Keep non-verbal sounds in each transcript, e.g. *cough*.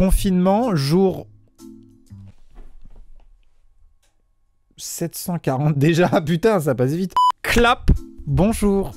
Confinement, jour 740 déjà. *laughs* Putain, ça passe vite. Clap. Bonjour.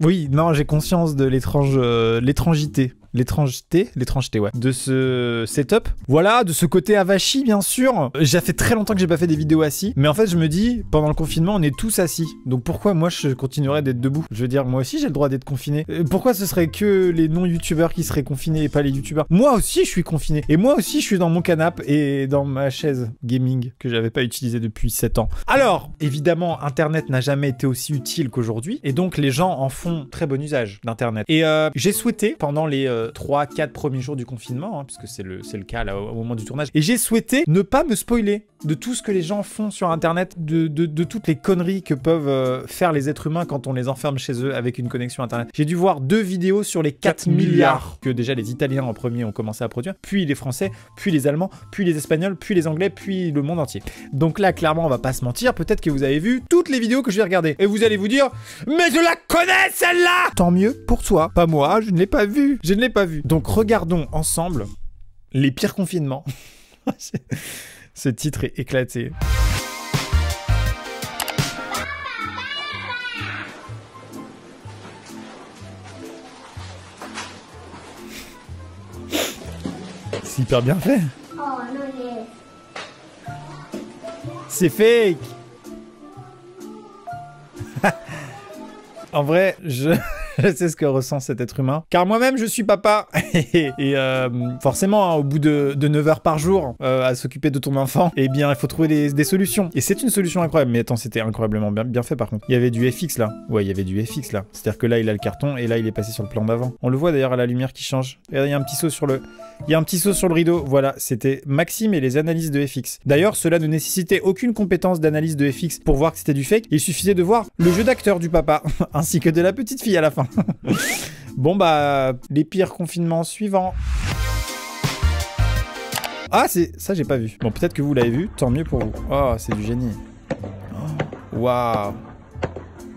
Oui, non, j'ai conscience de l'étrange, euh, l'étrangité l'étrangeté, l'étrangeté, ouais, de ce setup. Voilà, de ce côté Avachi, bien sûr. J'ai fait très longtemps que j'ai pas fait des vidéos assis, mais en fait, je me dis, pendant le confinement, on est tous assis. Donc pourquoi moi je continuerais d'être debout? Je veux dire, moi aussi j'ai le droit d'être confiné. Euh, pourquoi ce serait que les non-youtubeurs qui seraient confinés et pas les youtubeurs? Moi aussi je suis confiné. Et moi aussi je suis dans mon canapé et dans ma chaise gaming que j'avais pas utilisée depuis 7 ans. Alors, évidemment, Internet n'a jamais été aussi utile qu'aujourd'hui, et donc les gens en font très bon usage d'Internet. Et euh, j'ai souhaité, pendant les euh, 3-4 premiers jours du confinement, hein, puisque c'est le, le cas là, au, moment du tournage. Et j'ai souhaité ne pas me spoiler de tout ce que les gens font sur Internet, de, de, toutes les conneries que peuvent euh, faire les êtres humains quand on les enferme chez eux avec une connexion Internet. J'ai dû voir deux vidéos sur les 4, milliards que déjà les Italiens en premier ont commencé à produire, puis les Français, puis les Allemands, puis les Espagnols, puis les Anglais, puis le monde entier. Donc là, clairement, on va pas se mentir, peut-être que vous avez vu toutes les vidéos que je vais regarder. Et vous allez vous dire, mais je la connais celle-là Tant mieux pour toi, pas moi, je ne l'ai pas vue. Je ne l'ai pas vue. Donc regardons ensemble les pires confinements. *laughs* Ce titre est éclaté. C'est hyper bien fait. C'est fake. *laughs* en vrai, je... *laughs* je sais ce que ressent cet être humain. Car moi-même, je suis papa. *laughs* et euh, forcément, hein, au bout de, 9 heures par jour euh, à s'occuper de ton enfant, eh bien, il faut trouver des, solutions. Et c'est une solution incroyable. Mais attends, c'était incroyablement bien, fait par contre. Il y avait du FX là. Ouais, il y avait du FX là. C'est-à-dire que là, il a le carton et là, il est passé sur le plan d'avant. On le voit d'ailleurs à la lumière qui change. il y a un petit saut sur le... Il y a un petit saut sur le rideau. Voilà, c'était Maxime et les analyses de FX. D'ailleurs, cela ne nécessitait aucune compétence d'analyse de FX pour voir que c'était du fake. Il suffisait de voir le jeu d'acteur du papa, *laughs* ainsi que de la petite fille à la fin. *laughs* bon bah, les pires confinements suivants. Ah, c'est ça, j'ai pas vu. Bon, peut-être que vous l'avez vu, tant mieux pour vous. Oh, c'est du génie. Waouh.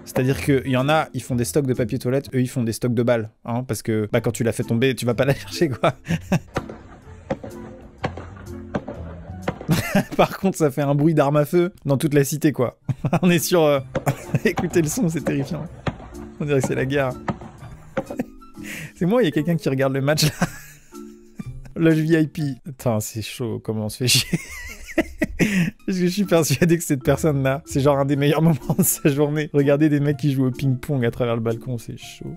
C'est-à-dire qu'il y en a, ils font des stocks de papier toilette, eux, ils font des stocks de balles. Hein, parce que bah, quand tu l'as fait tomber, tu vas pas la chercher, quoi. *laughs* Par contre, ça fait un bruit d'arme à feu dans toute la cité, quoi. *laughs* On est sur... Euh, écoutez le son, c'est terrifiant. On dirait que c'est la guerre. *laughs* c'est moi, il y a quelqu'un qui regarde le match là. Loge VIP. Attends, c'est chaud, comment on se fait chier. *laughs* Je suis persuadé que cette personne-là, c'est genre un des meilleurs moments de sa journée. Regardez des mecs qui jouent au ping-pong à travers le balcon, c'est chaud.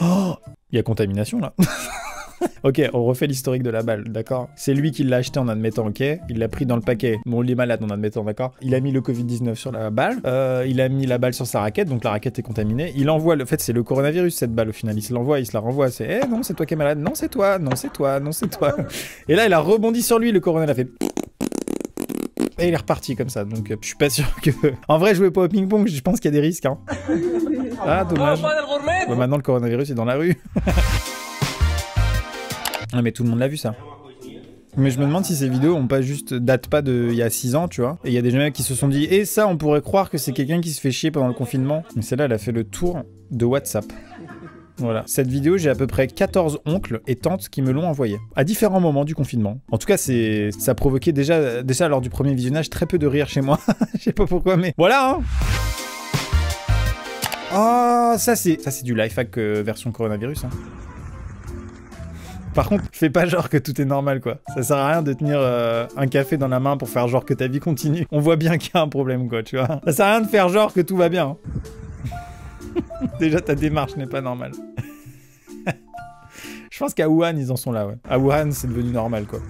Oh Il y a contamination là. *laughs* *laughs* ok, on refait l'historique de la balle, d'accord? C'est lui qui l'a acheté en admettant, ok? Il l'a pris dans le paquet. Bon, il est malade en admettant, d'accord? Il a mis le Covid-19 sur la balle. Euh, il a mis la balle sur sa raquette, donc la raquette est contaminée. Il envoie, le fait, c'est le coronavirus, cette balle, au final. Il se l'envoie, il se la renvoie. C'est, eh non, c'est toi qui es malade. Non, c'est toi. Non, c'est toi. Non, c'est toi. *laughs* Et là, il a rebondi sur lui, le corona, il a fait. *laughs* Et il est reparti comme ça, donc je suis pas sûr que... En vrai, jouer pas au ping-pong, je pense qu'il y a des risques. Hein. Ah, dommage. maintenant, le coronavirus est dans la rue. Ah mais tout le monde l'a vu ça. Mais je me demande si ces vidéos ont pas juste datent pas de il y a 6 ans, tu vois. Et il y a des gens qui se sont dit "Et ça, on pourrait croire que c'est quelqu'un qui se fait chier pendant le confinement." Mais celle-là, elle a fait le tour de WhatsApp. Voilà. Cette vidéo, j'ai à peu près 14 oncles et tantes qui me l'ont envoyée. À différents moments du confinement. En tout cas, c'est ça a provoqué déjà, déjà lors du premier visionnage très peu de rire chez moi. *laughs* Je sais pas pourquoi, mais voilà, hein Oh, ça c'est ça c'est du life hack euh, version coronavirus. Hein. Par contre, fais pas genre que tout est normal, quoi. Ça sert à rien de tenir euh, un café dans la main pour faire genre que ta vie continue. On voit bien qu'il y a un problème, quoi, tu vois. Ça sert à rien de faire genre que tout va bien. *laughs* Déjà, ta démarche n'est pas normale. *laughs* Je pense qu'à Wuhan, ils en sont là, ouais. À Wuhan, c'est devenu normal, quoi.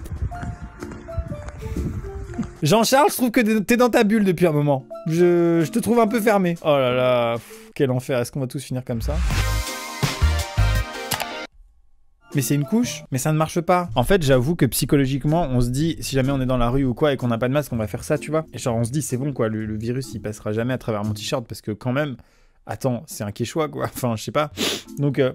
Jean-Charles, je trouve que t'es dans ta bulle depuis un moment. Je, je te trouve un peu fermé. Oh là là, quel enfer. Est-ce qu'on va tous finir comme ça? Mais c'est une couche, mais ça ne marche pas. En fait, j'avoue que psychologiquement, on se dit, si jamais on est dans la rue ou quoi et qu'on n'a pas de masque, on va faire ça, tu vois. Et genre, on se dit, c'est bon, quoi, le, virus, il passera jamais à travers mon t-shirt parce que quand même, attends, c'est un quechua, quoi. *laughs* Enfin, je sais pas. Donc, euh,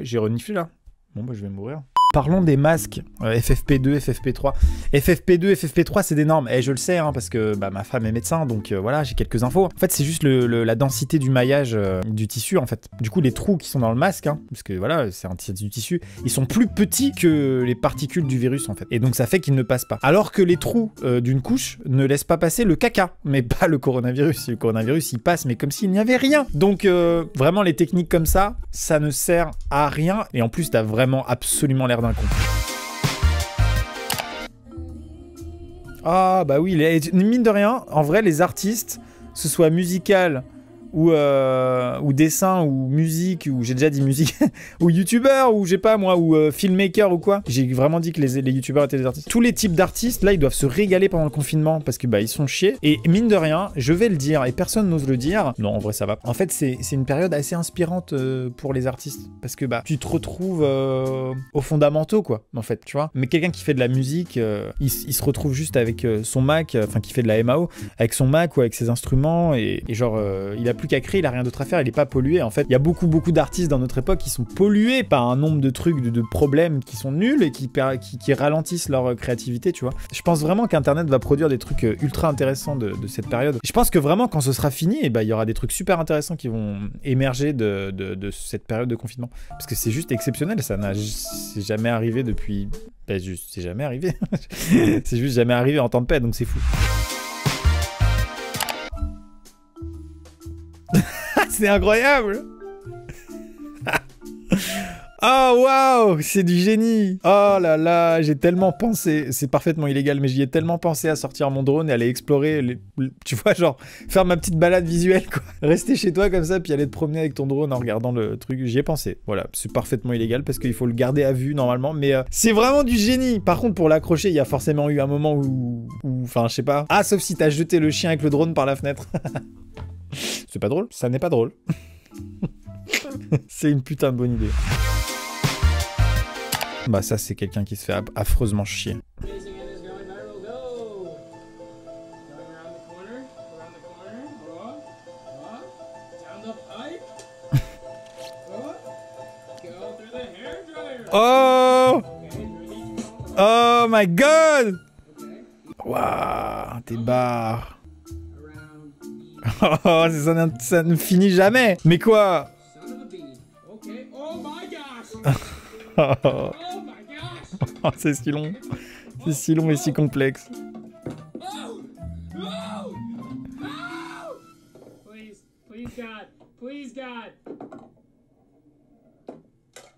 j'ai reniflé là. Bon, bah, je vais mourir. Parlons des masques euh, FFP2, FFP3. FFP2, FFP3, c'est des normes. Et je le sais, hein, parce que bah, ma femme est médecin, donc euh, voilà, j'ai quelques infos. En fait, c'est juste la densité du maillage euh, du tissu, en fait. Du coup, les trous qui sont dans le masque, hein, parce que voilà, c'est un du tissu, ils sont plus petits que les particules du virus, en fait. Et donc, ça fait qu'ils ne passent pas. Alors que les trous d'une couche ne laissent pas passer le caca, mais *laughs* pas le coronavirus. Le coronavirus, il passe, mais comme s'il n'y avait rien. Donc, vraiment, les techniques comme ça, ça ne sert à rien. Et en plus, t'as vraiment absolument l'air Ah bah oui, mine de rien, en vrai, les artistes, ce soit musical ou, euh, ou dessin ou musique ou j'ai déjà dit musique *laughs* ou youtubeur ou j'ai pas moi ou euh, filmmaker ou quoi. J'ai vraiment dit que les, les youtubeurs étaient des artistes. Tous les types d'artistes là ils doivent se régaler pendant le confinement parce que bah ils sont chiés. Et mine de rien je vais le dire et personne n'ose le dire. Non en vrai ça va. En fait c'est une période assez inspirante euh, pour les artistes parce que bah tu te retrouves aux fondamentaux quoi en fait tu vois. Mais quelqu'un qui fait de la musique il, se retrouve juste avec son Mac enfin qui fait de la MAO avec son Mac ou avec ses instruments et, et genre il a plus qu'à créer, il a rien d'autre à faire, il est pas pollué. En fait, il y a beaucoup, beaucoup d'artistes dans notre époque qui sont pollués par un nombre de trucs, de, problèmes qui sont nuls et qui, ralentissent leur euh, créativité, tu vois. Je pense vraiment qu'Internet va produire des trucs euh, ultra intéressants de, cette période. Je pense que vraiment, quand ce sera fini, eh ben, il y aura des trucs super intéressants qui vont émerger de, cette période de confinement. Parce que c'est juste exceptionnel, ça n'a jamais arrivé depuis. Ben, c'est jamais arrivé. *laughs* c'est juste jamais arrivé en temps de paix, donc c'est fou. C'est incroyable *laughs* Oh waouh, c'est du génie. Oh là là, j'ai tellement pensé, c'est parfaitement illégal, mais j'y ai tellement pensé à sortir mon drone et aller explorer, les, tu vois, genre faire ma petite balade visuelle, quoi. *laughs* Rester chez toi comme ça, puis aller te promener avec ton drone en regardant le truc. J'y ai pensé. Voilà, c'est parfaitement illégal parce qu'il faut le garder à vue normalement, mais euh, c'est vraiment du génie. Par contre, pour l'accrocher, il y a forcément eu un moment où, enfin, je sais pas. Ah, sauf si t'as jeté le chien avec le drone par la fenêtre. *laughs* C'est pas drôle Ça n'est pas drôle. *laughs* c'est une putain de bonne idée. Bah ça c'est quelqu'un qui se fait affreusement chier. *laughs* Oh Oh my god Waouh, t'es barre. Oh, ça, ça, ne finit jamais. Mais quoi? Oh, C'est si long. C'est si long et si complexe.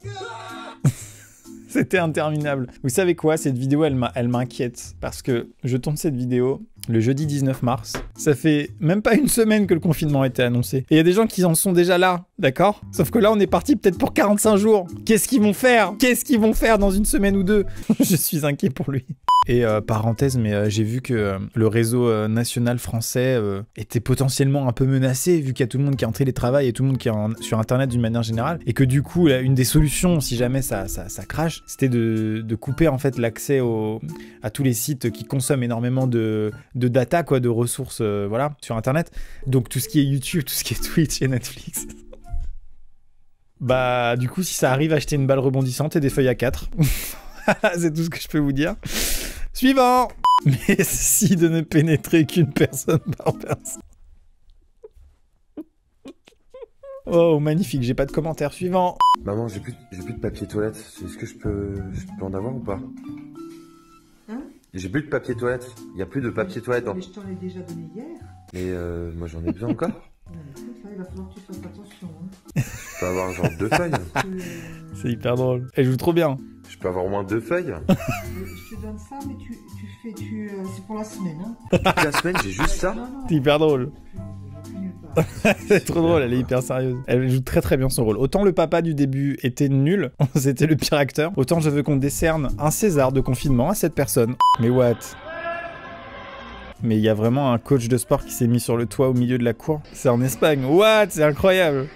*laughs* C'était interminable. Vous savez quoi? Cette vidéo, elle m'inquiète. Parce que je tourne cette vidéo le jeudi 19 mars. Ça fait même pas une semaine que le confinement a été annoncé. Et il y a des gens qui en sont déjà là, d'accord? Sauf que là, on est parti peut-être pour 45 jours. Qu'est-ce qu'ils vont faire? Qu'est-ce qu'ils vont faire dans une semaine ou deux? *laughs* Je suis inquiet pour lui. Et euh, parenthèse, mais euh, j'ai vu que euh, le réseau national français était potentiellement un peu menacé, vu qu'il y a tout le monde qui est en télétravail et tout le monde qui est sur Internet d'une manière générale. Et que du coup, une des solutions, si jamais ça, ça, crache, c'était de, de, couper en fait l'accès à tous les sites qui consomment énormément de, de data, quoi, de ressources voilà, sur Internet. Donc tout ce qui est YouTube, tout ce qui est Twitch et Netflix. *laughs* bah, du coup, si ça arrive, acheter une balle rebondissante et des feuilles à 4. *laughs* C'est tout ce que je peux vous dire. Suivant Mais si de ne pénétrer qu'une personne par personne. Oh, magnifique, j'ai pas de commentaire. Suivant Maman, j'ai plus, plus de papier toilette. Est-ce que je peux, je peux en avoir ou pas Hein J'ai plus de papier toilette. Il y a plus de papier toilette. Mais je t'en ai déjà donné hier. Mais euh, moi j'en ai besoin encore. il va falloir que tu fasses attention. Hein. Je peux avoir genre deux feuilles. C'est hyper drôle. Elle joue trop bien. Je peux avoir au moins deux feuilles. *laughs* je te donne ça, mais tu, tu fais, tu, euh, c'est pour la semaine. Hein. *laughs* La semaine, j'ai juste ça. C'est hyper drôle. *laughs* c'est trop drôle, elle est hyper sérieuse. Elle joue très très bien son rôle. Autant le papa du début était nul, *laughs* c'était le pire acteur, autant je veux qu'on décerne un César de confinement à cette personne. Mais what? Mais il y a vraiment un coach de sport qui s'est mis sur le toit au milieu de la cour. C'est en Espagne. What? C'est incroyable.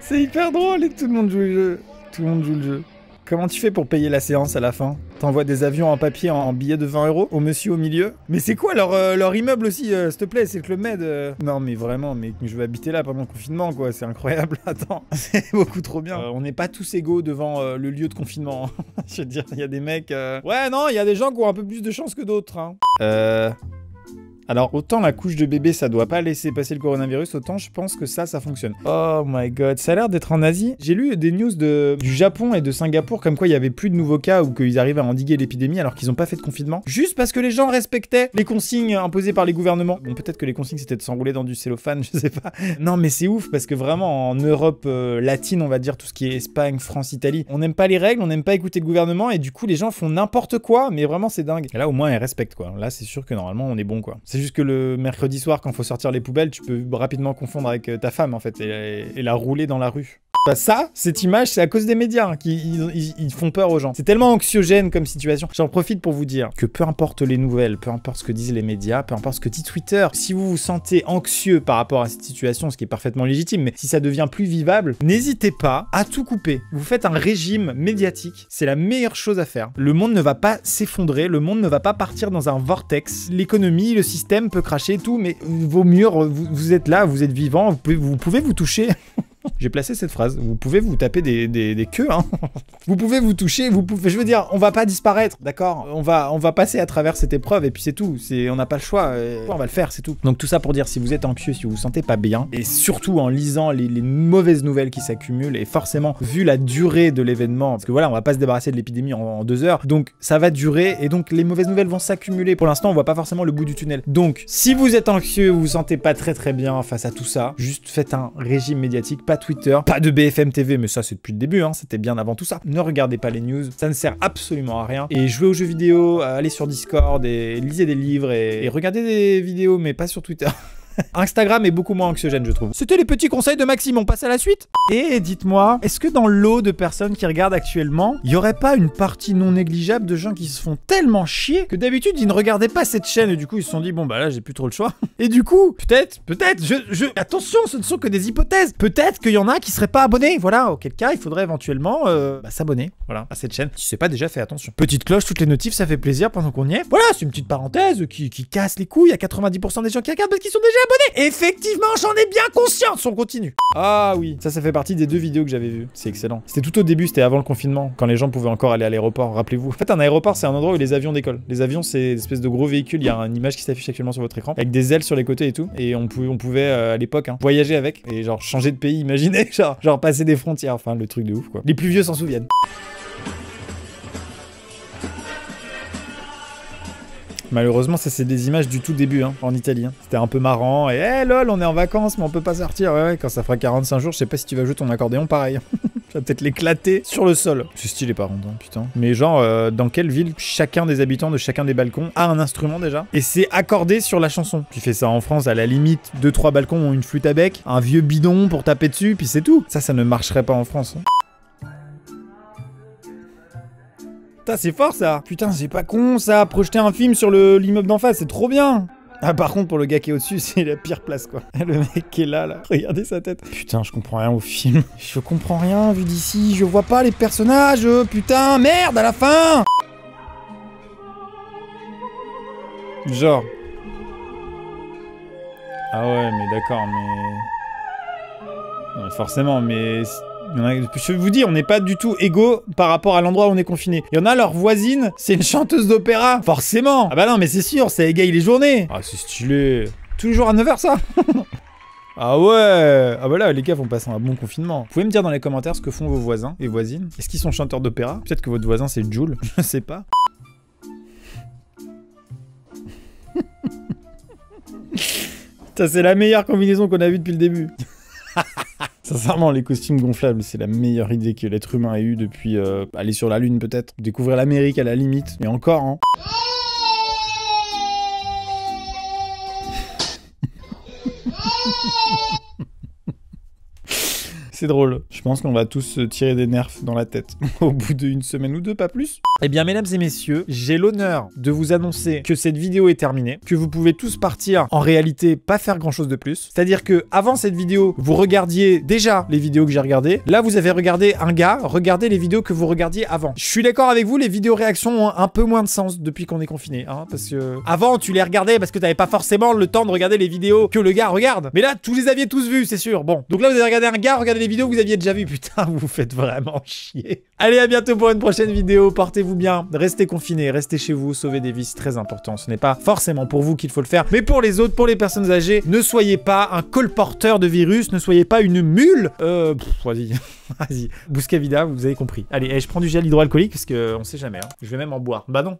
C'est hyper drôle et tout le monde joue le jeu. Tout le monde joue le jeu. Comment tu fais pour payer la séance à la fin? T'envoies des avions en papier en, billets de 20 euros au monsieur au milieu? Mais c'est quoi leur, euh, leur immeuble aussi, euh, s'il te plaît? C'est le Club Med euh. Non mais vraiment, mais je vais habiter là pendant le confinement quoi, c'est incroyable. *laughs* Attends, *laughs* c'est beaucoup trop bien. on n'est pas tous égaux devant le lieu de confinement. *laughs* je veux dire, il y a des mecs... Ouais non, il y a des gens qui ont un peu plus de chance que d'autres. Hein. Euh... Alors autant la couche de bébé ça doit pas laisser passer le coronavirus, autant je pense que ça, ça fonctionne. Oh my god, ça a l'air d'être en Asie. J'ai lu des news de, du Japon et de Singapour comme quoi il y avait plus de nouveaux cas ou qu'ils arrivaient à endiguer l'épidémie alors qu'ils ont pas fait de confinement. Juste parce que les gens respectaient les consignes imposées par les gouvernements. Bon peut-être que les consignes c'était de s'enrouler dans du cellophane, *laughs* je sais pas. Non mais c'est ouf parce que vraiment en Europe euh, latine, on va dire tout ce qui est Espagne, France, Italie, on n'aime pas les règles, on n'aime pas écouter le gouvernement et du coup les gens font n'importe quoi, mais vraiment c'est dingue. Et là au moins ils respectent quoi. Là c'est sûr que normalement on est bon quoi juste que le mercredi soir, quand faut sortir les poubelles, tu peux rapidement confondre avec euh, ta femme, en fait, et la rouler dans la rue. Bah ça, cette image, c'est à cause des médias hein, qui ils, font peur aux gens. C'est tellement anxiogène comme situation. J'en profite pour vous dire que peu importe les nouvelles, peu importe ce que disent les médias, peu importe ce que dit Twitter, si vous vous sentez anxieux par rapport à cette situation, ce qui est parfaitement légitime, mais si ça devient plus vivable, n'hésitez pas à tout couper. Vous faites un régime médiatique, c'est la meilleure chose à faire. Le monde ne va pas s'effondrer, le monde ne va pas partir dans un vortex. L'économie, le système peut cracher, tout, mais vos murs, vous, êtes là, vous êtes vivant, vous, pouvez vous toucher. *laughs* J'ai placé cette phrase. Vous pouvez vous taper des, des, queues, hein. *laughs* vous pouvez vous toucher, vous pouvez. Je veux dire, on va pas disparaître, d'accord? On va, on va passer à travers cette épreuve et puis c'est tout. On n'a pas le choix. on va le faire, c'est tout. Donc tout ça pour dire, si vous êtes anxieux, si vous vous sentez pas bien, et surtout en lisant les, mauvaises nouvelles qui s'accumulent, et forcément vu la durée de l'événement, parce que voilà, on va pas se débarrasser de l'épidémie en, deux heures, donc ça va durer et donc les mauvaises nouvelles vont s'accumuler. Pour l'instant, on voit pas forcément le bout du tunnel. Donc, si vous êtes anxieux, vous vous sentez pas très très bien face à tout ça, juste faites un régime médiatique, pas Twitter, pas de BFM TV, mais ça c'est depuis le début, hein, c'était bien avant tout ça. Ne regardez pas les news, ça ne sert absolument à rien. Et jouez aux jeux vidéo, allez sur Discord et lisez des livres et regardez des vidéos, mais pas sur Twitter. *laughs* *laughs* Instagram est beaucoup moins anxiogène, je trouve. C'était les petits conseils de Maxime, on passe à la suite. Et dites-moi, est-ce que dans l'eau de personnes qui regardent actuellement, il y aurait pas une partie non négligeable de gens qui se font tellement chier que d'habitude ils ne regardaient pas cette chaîne et du coup ils se sont dit bon bah là j'ai plus trop le choix. *laughs* Et du coup, peut-être, peut-être, je, je, attention, ce ne sont que des hypothèses. Peut-être qu'il y en a qui seraient pas abonnés. Voilà, auquel cas il faudrait éventuellement euh, bah, s'abonner, voilà, à cette chaîne. Si c'est pas déjà fait, attention. Petite cloche, toutes les notifs, ça fait plaisir pendant qu'on y est. Voilà, c'est une petite parenthèse qui, qui casse les couilles à 90% des gens qui regardent parce qu'ils sont déjà abonnés. Effectivement, j'en ai bien conscience. On continue. Ah oui, ça, ça fait partie des deux vidéos que j'avais vues. C'est excellent. C'était tout au début, c'était avant le confinement, quand les gens pouvaient encore aller à l'aéroport. Rappelez-vous. En fait, un aéroport, c'est un endroit où les avions décollent. Les avions, c'est une espèce de gros véhicule. Il y a une image qui s'affiche actuellement sur votre écran avec des ailes sur les côtés et tout. Et on pouvait, euh, à l'époque hein, voyager avec et genre changer de pays. *laughs* Imaginez, genre, genre passer des frontières. Enfin, le truc de ouf quoi. Les plus vieux s'en souviennent. Malheureusement, ça c'est des images du tout début hein, en Italie. Hein. C'était un peu marrant et hey, lol, on est en vacances mais on peut pas sortir. Ouais, ouais, quand ça fera 45 jours, je sais pas si tu vas jouer ton accordéon pareil. *laughs* Tu vas peut-être l'éclater sur le sol. C'est stylé par contre, hein, putain. Mais genre, euh, dans quelle ville chacun des habitants de chacun des balcons a un instrument déjà? Et c'est accordé sur la chanson. Tu fais ça en France, à la limite, 2-3 balcons ont une flûte à bec, un vieux bidon pour taper dessus, puis c'est tout. Ça, ça ne marcherait pas en France. C'est fort ça Putain, c'est pas con ça Projeter un film sur l'immeuble d'en face, c'est trop bien ah par contre pour le gars qui est au-dessus *laughs* c'est la pire place quoi. *laughs* Le mec qui est là là, regardez sa tête. Putain je comprends rien au film. *laughs* Je comprends rien vu d'ici, je vois pas les personnages, putain merde à la fin Genre. Ah ouais mais d'accord mais... Forcément mais je vous dis, on n'est pas du tout égaux par rapport à l'endroit où on est confiné. Il y en a, leur voisine, c'est une chanteuse d'opéra. Forcément. Ah bah non, mais c'est sûr, ça égaye les journées. Ah, c'est stylé. Toujours à 9h, ça *laughs* Ah ouais Ah bah là, les gars vont passer un bon confinement. Vous pouvez me dire dans les commentaires ce que font vos voisins et voisines Est-ce qu'ils sont chanteurs d'opéra? Peut-être que votre voisin c'est Jules, *laughs* je sais pas. *laughs* Ça c'est la meilleure combinaison qu'on a vue depuis le début. Sincèrement, les costumes gonflables, c'est la meilleure idée que l'être humain ait eue depuis euh, aller sur la Lune peut-être, découvrir l'Amérique à la limite, mais encore, hein. *laughs* C'est drôle. Je pense qu'on va tous se tirer des nerfs dans la tête *laughs* au bout d'une semaine ou deux, pas plus. Eh bien, mesdames et messieurs, j'ai l'honneur de vous annoncer que cette vidéo est terminée, que vous pouvez tous partir en réalité pas faire grand chose de plus. C'est-à-dire que avant cette vidéo, vous regardiez déjà les vidéos que j'ai regardées. Là, vous avez regardé un gars, regardez les vidéos que vous regardiez avant. Je suis d'accord avec vous, les vidéos réactions ont un peu moins de sens depuis qu'on est confiné, hein, parce que avant tu les regardais parce que t'avais pas forcément le temps de regarder les vidéos que le gars regarde. Mais là, tous les aviez tous vus, c'est sûr. Bon, donc là vous avez regardé un gars, regardez les vidéos que vous aviez déjà vues. Putain, *laughs* vous vous faites vraiment chier. Allez, à bientôt pour une prochaine vidéo. Portez-vous bien, restez confinés, restez chez vous, sauvez des vies, c'est très important. Ce n'est pas forcément pour vous qu'il faut le faire, mais pour les autres, pour les personnes âgées, ne soyez pas un colporteur de virus, ne soyez pas une mule. Euh, vas-y, *laughs* vas-y. Bouscavida, vous avez compris. Allez, eh, je prends du gel hydroalcoolique parce que on sait jamais. hein. Je vais même en boire. Bah non.